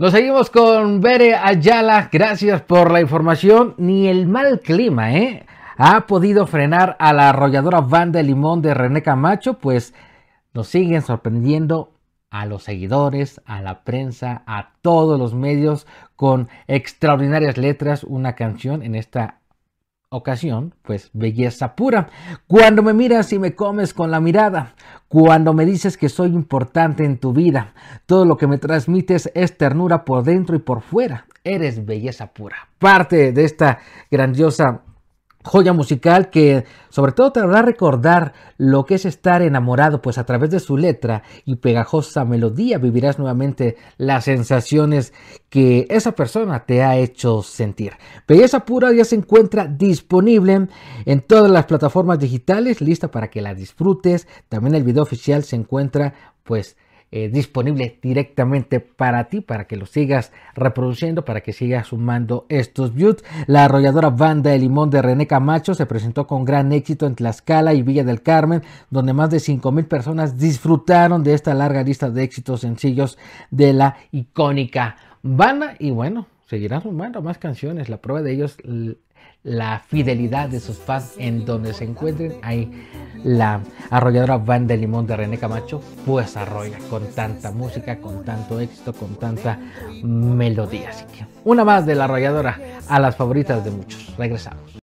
Nos seguimos con Bere Ayala. Gracias por la información. Ni el mal clima, ¿eh? Ha podido frenar a la arrolladora banda de limón de René Camacho, pues nos siguen sorprendiendo a los seguidores, a la prensa, a todos los medios con extraordinarias letras. Una canción en esta ocasión, pues belleza pura. Cuando me miras y me comes con la mirada, cuando me dices que soy importante en tu vida, todo lo que me transmites es ternura por dentro y por fuera. Eres belleza pura. Parte de esta grandiosa joya musical que sobre todo te hará recordar lo que es estar enamorado, pues a través de su letra y pegajosa melodía vivirás nuevamente las sensaciones que esa persona te ha hecho sentir. Belleza Pura ya se encuentra disponible en todas las plataformas digitales, lista para que la disfrutes. También el video oficial se encuentra pues eh, disponible directamente para ti, para que lo sigas reproduciendo, para que sigas sumando estos views. La arrolladora banda de limón de René Camacho se presentó con gran éxito en Tlaxcala y Villa del Carmen, donde más de 5 mil personas disfrutaron de esta larga lista de éxitos sencillos de la icónica banda. Y bueno, seguirán sumando más canciones. La prueba de ellos la fidelidad de sus fans en donde se encuentren. Ahí la arrolladora Banda de Limón de René Camacho, pues arrolla con tanta música, con tanto éxito, con tanta melodía. Así que una más de la arrolladora a las favoritas de muchos. Regresamos.